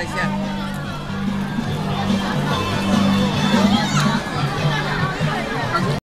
再见